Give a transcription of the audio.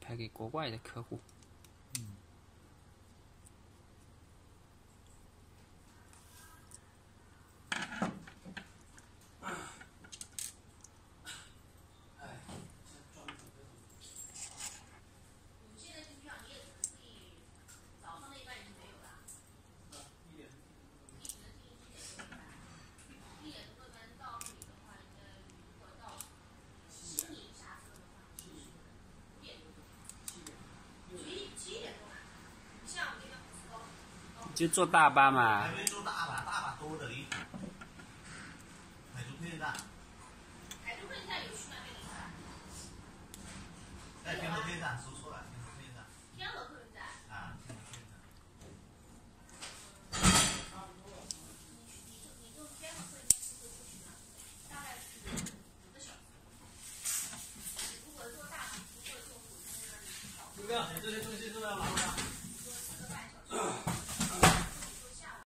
拍给国外的客户。就坐大巴嘛。还没坐大巴，大巴多的离谱。海珠客运站。海珠客运站有去那边的？在天河客运站，说错了，天河客运站。天河客运站。啊，天河客运站。你你你坐天河客运站是会过去吗？大概是。大，不要，你这些东西都要拿。